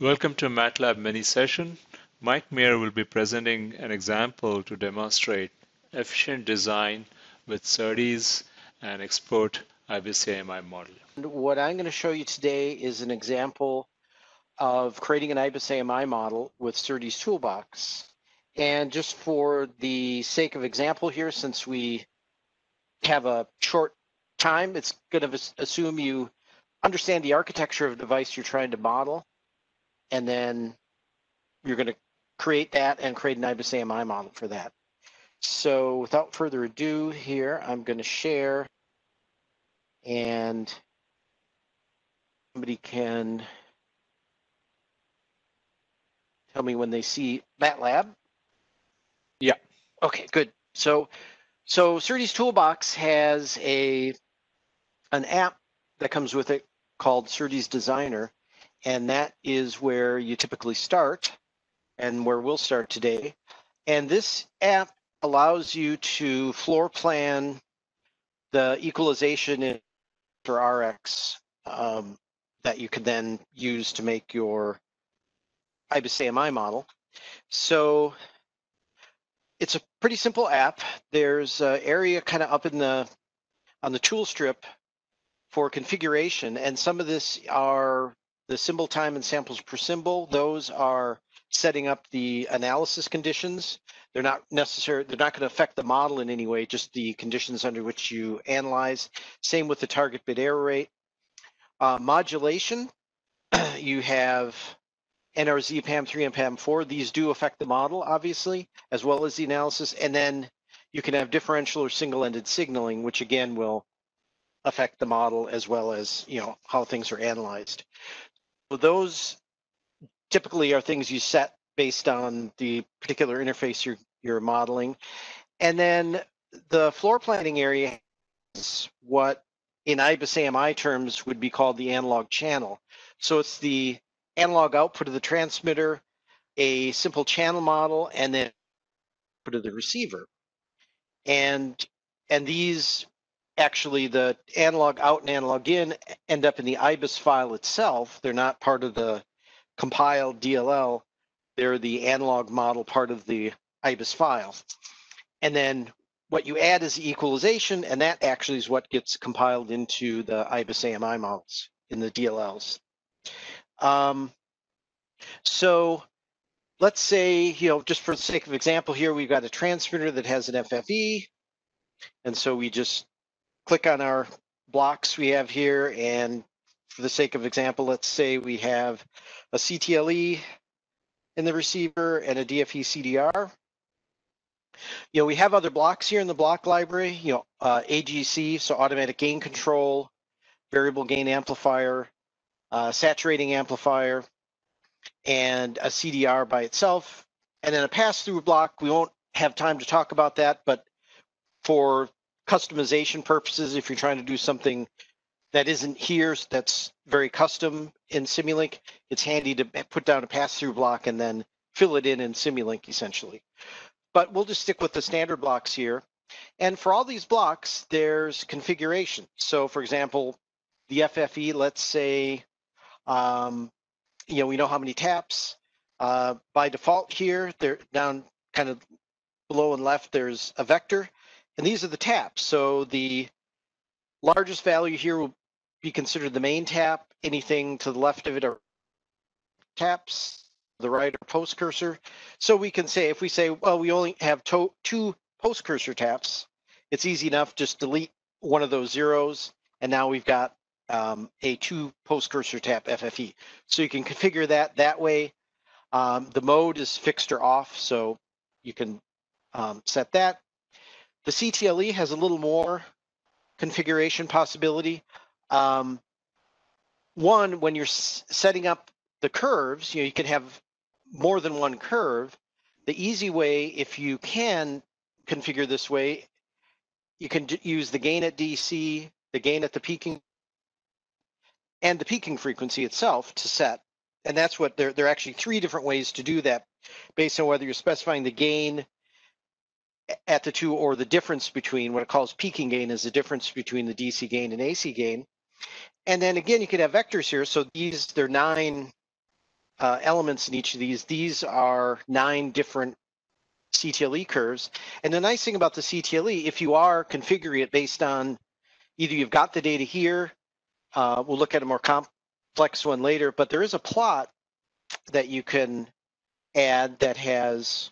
Welcome to MATLAB mini session. Mike Meir will be presenting an example to demonstrate efficient design with SerDes and export IBIS-AMI model. And what I'm going to show you today is an example of creating an IBIS-AMI model with SerDes Toolbox. And just for the sake of example here, since we have a short time, it's going to assume you understand the architecture of the device you're trying to model, and then you're going to create that and create an IBIS-AMI model for that. So without further ado here, I'm going to share and somebody can tell me when they see MATLAB. Yeah. Okay, good. So so SerDes Toolbox has a an app that comes with it called SerDes Designer, and that is where you typically start and where we'll start today. And this app allows you to floor plan the equalization for RX um, that you can then use to make your IBIS-AMI model. So it's a pretty simple app. There's an area kind of up in the on the tool strip for configuration, and some of this are the symbol time and samples per symbol. Those are setting up the analysis conditions. They're not necessary, they're not going to affect the model in any way, just the conditions under which you analyze. Same with the target bit error rate. Uh, modulation, you have NRZ, PAM3, and PAM4. These do affect the model, obviously, as well as the analysis. And then you can have differential or single-ended signaling, which again will affect the model as well as you know how things are analyzed. Those typically are things you set based on the particular interface you're you're modeling. And then the floor planning area is what in IBIS AMI terms would be called the analog channel. So it's the analog output of the transmitter, a simple channel model, and then output of the receiver. And and these actually the analog out and analog in end up in the IBIS file itself. They're not part of the compiled DLL. They're the analog model part of the IBIS file. And then what you add is the equalization, and that actually is what gets compiled into the IBIS AMI models in the DLLs. Um, so let's say, you know, just for the sake of example here, we've got a transmitter that has an FFE. And so we just click on our blocks we have here. And for the sake of example, let's say we have a CTLE in the receiver and a DFE CDR. You know, we have other blocks here in the block library, you know, uh, AGC, so automatic gain control, variable gain amplifier, uh, saturating amplifier, and a CDR by itself. And then a pass-through block, we won't have time to talk about that, but for customization purposes, if you're trying to do something that isn't here, that's very custom in Simulink, it's handy to put down a pass-through block and then fill it in in Simulink essentially. But we'll just stick with the standard blocks here. And for all these blocks, there's configuration. So for example, the FFE, let's say, um, you know, we know how many taps. Uh, by default here, they're down kind of below and left, there's a vector. And these are the taps. So the largest value here will be considered the main tap. Anything to the left of it are taps, the right or post cursor. So we can say, if we say, well, we only have two post cursor taps, it's easy enough, just delete one of those zeros. And now we've got um, a two post cursor tap FFE. So you can configure that that way. Um, the mode is fixed or off, so you can um, set that. The CTLE has a little more configuration possibility. Um, one, when you're setting up the curves, you know, you can have more than one curve. The easy way, if you can configure this way, you can use the gain at DC, the gain at the peaking and the peaking frequency itself to set. And that's what there, there are actually three different ways to do that based on whether you're specifying the gain at the two or the difference between what it calls peaking gain is the difference between the DC gain and AC gain. And then again, you could have vectors here. So these, there are nine uh, elements in each of these. These are nine different CTLE curves. And the nice thing about the CTLE, if you are configuring it based on either you've got the data here, uh, we'll look at a more complex one later, but there is a plot that you can add that has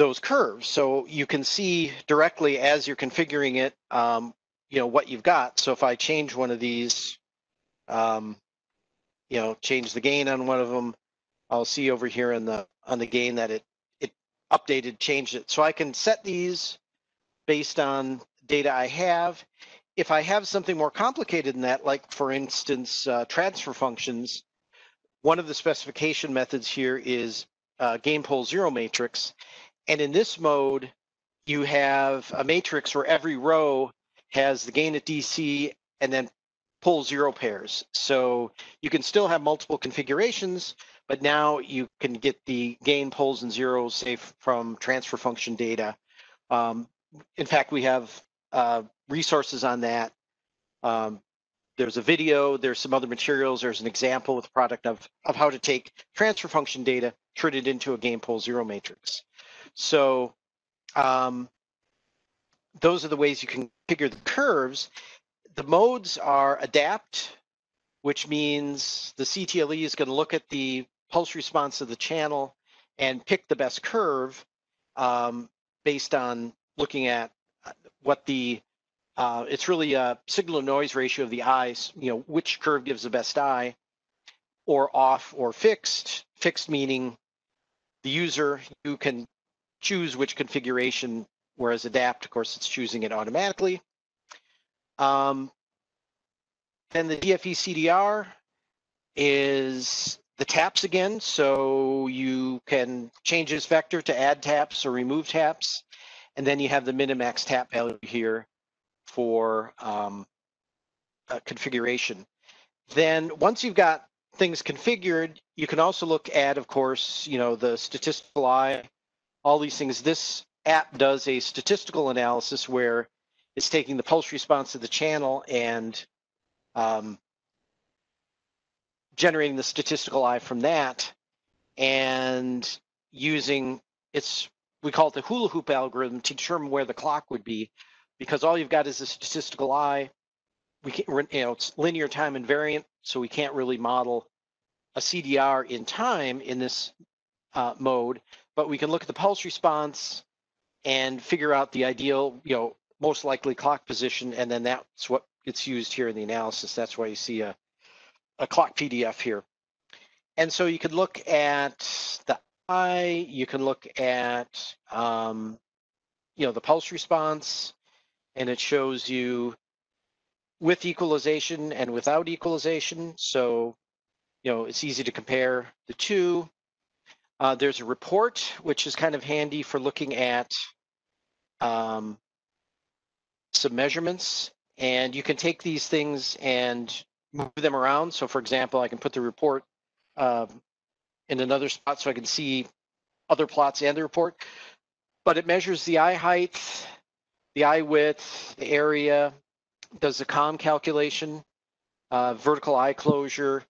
those curves. So you can see directly as you're configuring it, um, you know, what you've got. So if I change one of these, um, you know, change the gain on one of them, I'll see over here on the on the gain that it it updated, changed it. So I can set these based on data I have. If I have something more complicated than that, like for instance, uh, transfer functions, one of the specification methods here is uh, gain pole zero matrix. And in this mode, you have a matrix where every row has the gain at DC and then pole zero pairs. So you can still have multiple configurations, but now you can get the gain poles and zeros, safe from transfer function data. Um, in fact, we have uh, resources on that. Um, there's a video, there's some other materials, there's an example with product of, of how to take transfer function data, turn it into a gain pole zero matrix. So um, those are the ways you can configure the curves. The modes are adapt, which means the CTLE is going to look at the pulse response of the channel and pick the best curve um, based on looking at uh, what the uh, it's really a signal to noise ratio of the eyes, you know, which curve gives the best eye, or off or fixed. Fixed meaning the user, you can choose which configuration, whereas adapt, of course, it's choosing it automatically. Um, then the DFE CDR is the taps again. So you can change this vector to add taps or remove taps. And then you have the minimax tap value here for um, configuration. Then once you've got things configured, you can also look at, of course, you know, the statistical eye, all these things. This app does a statistical analysis where it's taking the pulse response of the channel and um, generating the statistical eye from that and using its we call it the hula hoop algorithm to determine where the clock would be because all you've got is a statistical eye. We can't, you know, it's linear time invariant, so we can't really model a CDR in time in this uh, mode, but we can look at the pulse response and figure out the ideal, you know, most likely clock position, and then that's what gets used here in the analysis. That's why you see a, a clock PDF here. And so you could look at the eye, you can look at, um, you know, the pulse response, and it shows you with equalization and without equalization. So, you know, it's easy to compare the two. Uh, there's a report, which is kind of handy for looking at um, some measurements. And you can take these things and move them around. So for example, I can put the report um, in another spot so I can see other plots and the report. But it measures the eye height, the eye width, the area, does the COM calculation, uh, vertical eye closure.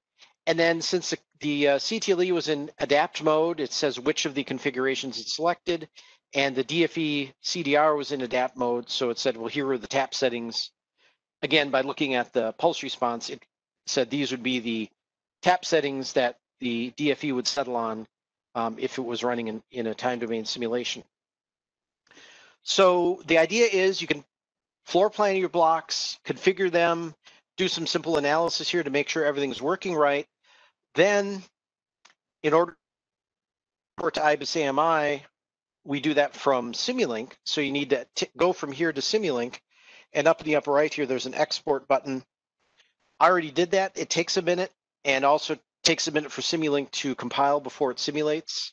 And then since the, the uh, CTLE was in adapt mode, it says which of the configurations it selected. And the DFE CDR was in adapt mode. So it said, well, here are the tap settings. Again, by looking at the pulse response, it said these would be the tap settings that the DFE would settle on um, if it was running in, in a time domain simulation. So the idea is you can floor plan your blocks, configure them, do some simple analysis here to make sure everything's working right. Then in order to IBIS AMI, we do that from Simulink. So you need to go from here to Simulink and up in the upper right here, there's an export button. I already did that. It takes a minute and also takes a minute for Simulink to compile before it simulates.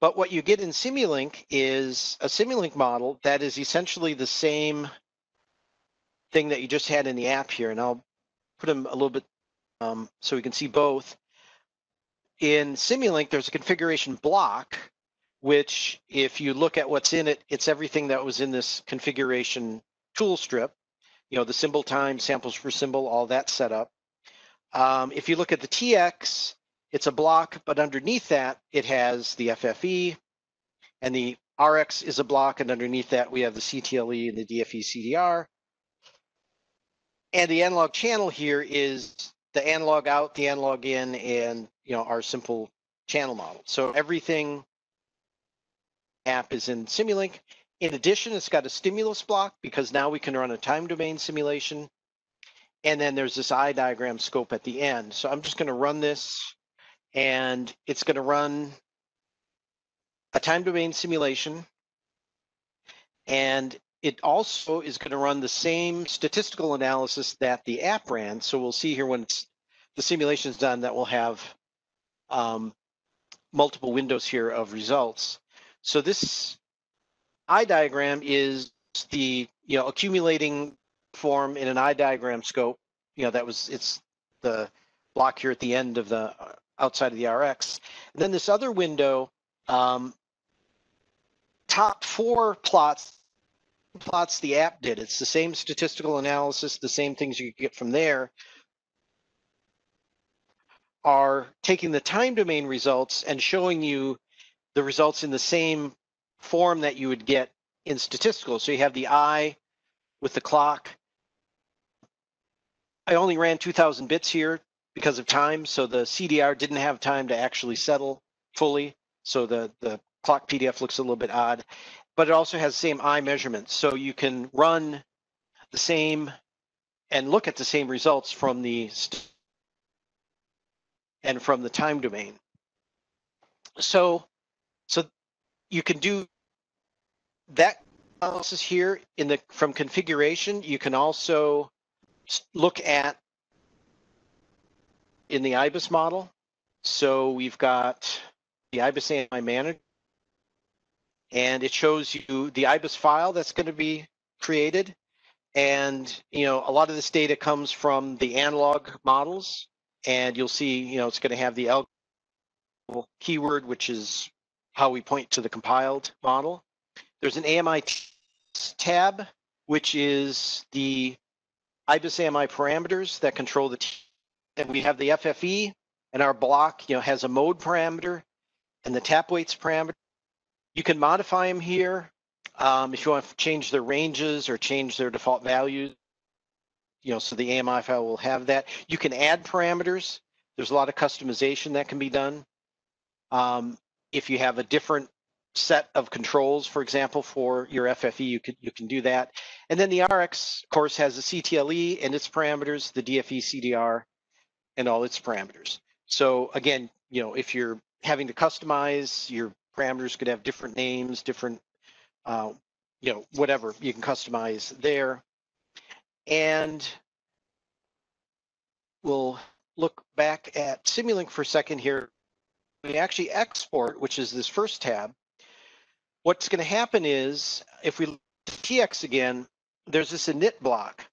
But what you get in Simulink is a Simulink model that is essentially the same thing that you just had in the app here. And I'll put them a little bit um, so we can see both. In Simulink, there's a configuration block, which if you look at what's in it, it's everything that was in this configuration tool strip. You know, the symbol time, samples per symbol, all that setup. Um, if you look at the TX, it's a block, but underneath that, it has the FFE and the RX is a block. And underneath that, we have the CTLE and the DFE CDR. And the analog channel here is the analog out, the analog in, and you know our simple channel model. So everything app is in Simulink. In addition, it's got a stimulus block because now we can run a time domain simulation. And then there's this eye diagram scope at the end. So I'm just going to run this and it's going to run a time domain simulation. And it also is going to run the same statistical analysis that the app ran. So we'll see here when the simulation is done that we'll have um, multiple windows here of results. So this eye diagram is the you know accumulating form in an eye diagram scope. You know that was it's the block here at the end of the uh, outside of the RX. And then this other window, um, top four plots plots the app did. It's the same statistical analysis, the same things you get from there are taking the time domain results and showing you the results in the same form that you would get in statistical. So you have the eye with the clock. I only ran 2000 bits here because of time. So the CDR didn't have time to actually settle fully. So the, the clock PDF looks a little bit odd, but it also has the same eye measurements. So you can run the same and look at the same results from the and from the time domain. So, so you can do that analysis here in the from configuration. You can also look at in the IBIS model. So we've got the IBIS AMI manager, and it shows you the IBIS file that's going to be created. And you know, a lot of this data comes from the analog models, and you'll see, you know, it's going to have the keyword, which is how we point to the compiled model. There's an AMI tab, which is the IBIS AMI parameters that control the and we have the FFE and our block, you know, has a mode parameter and the tap weights parameter. You can modify them here um, if you want to change their ranges or change their default values. You know, so the AMI file will have that. You can add parameters. There's a lot of customization that can be done. Um, if you have a different set of controls, for example, for your FFE, you can you can do that. And then the RX, of course, has the CTLE and its parameters, the DFE CDR, and all its parameters. So again, you know, if you're having to customize, your parameters could have different names, different, uh, you know, whatever you can customize there. And we'll look back at Simulink for a second here. We actually export, which is this first tab. What's going to happen is if we TX again, there's this init block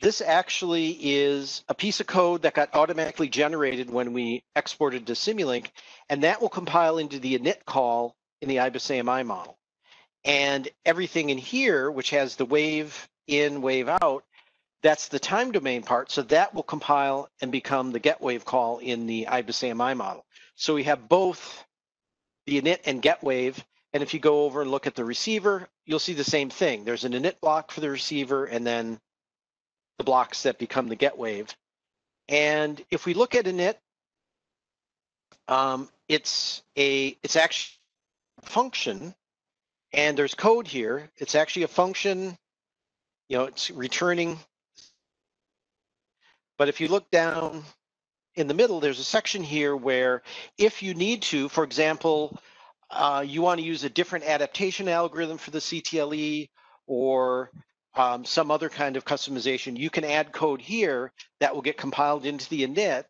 this actually is a piece of code that got automatically generated when we exported to Simulink, and that will compile into the init call in the IBIS AMI model. And everything in here, which has the wave in, wave out, that's the time domain part. So that will compile and become the get wave call in the IBIS AMI model. So we have both the init and get wave. And if you go over and look at the receiver, you'll see the same thing. There's an init block for the receiver and then the blocks that become the get wave. And if we look at init, um, it's a it's actually a function, and there's code here. It's actually a function. You know, it's returning. But if you look down in the middle, there's a section here where if you need to, for example, uh, you want to use a different adaptation algorithm for the CTLE, or um, some other kind of customization, you can add code here that will get compiled into the init.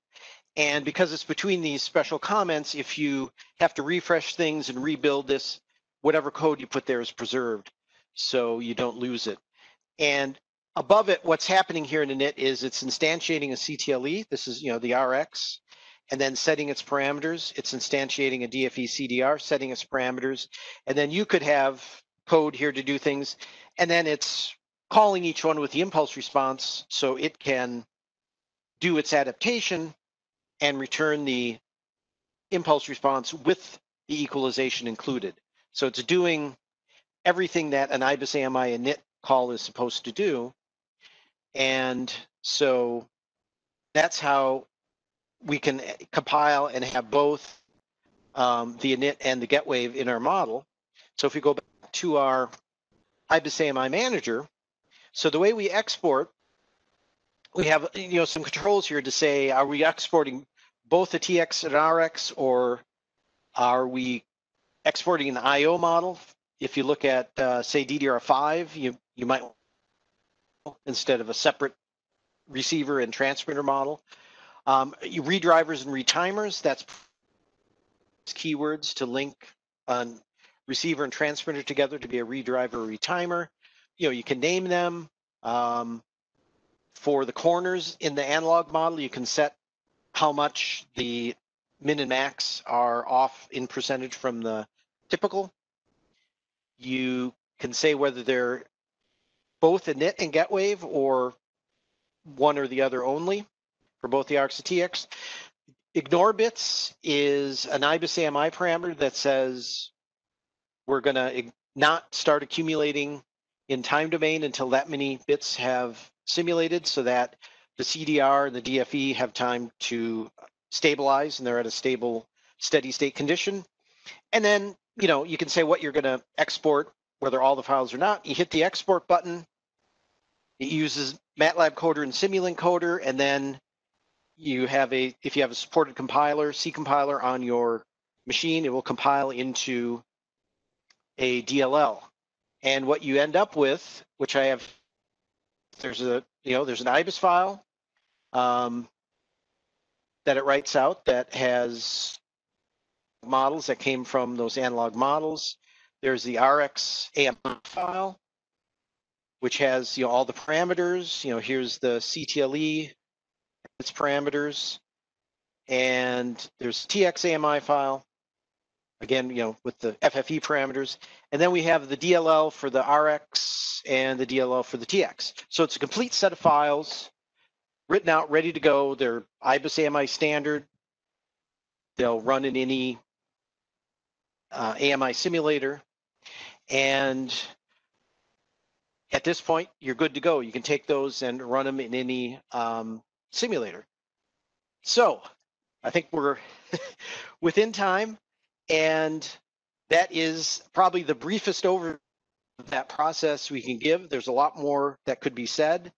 And because it's between these special comments, if you have to refresh things and rebuild this, whatever code you put there is preserved so you don't lose it. And above it, what's happening here in init is it's instantiating a CTLE. This is, you know, the RX, and then setting its parameters. It's instantiating a DFE CDR, setting its parameters. And then you could have code here to do things. And then it's calling each one with the impulse response so it can do its adaptation and return the impulse response with the equalization included. So it's doing everything that an IBIS AMI init call is supposed to do. And so that's how we can compile and have both um, the init and the get wave in our model. So if we go back to our IBIS AMI manager, so the way we export, we have you know some controls here to say, are we exporting both the TX and RX or are we exporting an IO model? If you look at uh, say DDR5, you you might instead of a separate receiver and transmitter model. Um, you redrivers and retimers, that's keywords to link a receiver and transmitter together to be a redriver or retimer. You know, you can name them. Um, for the corners in the analog model, you can set how much the min and max are off in percentage from the typical. You can say whether they're both init and get wave or one or the other only for both the RX and TX. Ignore bits is an IBIS AMI parameter that says we're going to not start accumulating in time domain until that many bits have simulated so that the CDR and the DFE have time to stabilize and they're at a stable, steady state condition. And then, you know, you can say what you're going to export, whether all the files or not. You hit the export button. It uses MATLAB coder and Simulink coder, and then you have a, if you have a supported compiler, C compiler on your machine, it will compile into a DLL. And what you end up with, which I have, there's a, you know, there's an IBIS file um, that it writes out that has models that came from those analog models. There's the RX AMI file, which has you know all the parameters. You know, here's the CTLE, its parameters, and there's TX AMI file, again, you know, with the FFE parameters. And then we have the DLL for the RX and the DLL for the TX. So it's a complete set of files written out, ready to go. They're IBIS AMI standard. They'll run in any uh, AMI simulator. And at this point, you're good to go. You can take those and run them in any um, simulator. So I think we're within time. And that is probably the briefest over that process we can give. There's a lot more that could be said,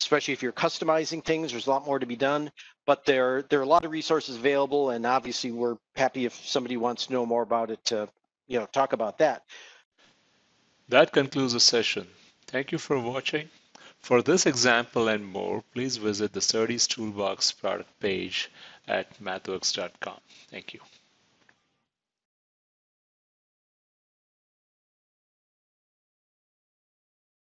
especially if you're customizing things. There's a lot more to be done, but there there are a lot of resources available, and obviously we're happy if somebody wants to know more about it to you know talk about that. That concludes the session. Thank you for watching. For this example and more, please visit the SerDes Toolbox product page at mathworks.com. Thank you.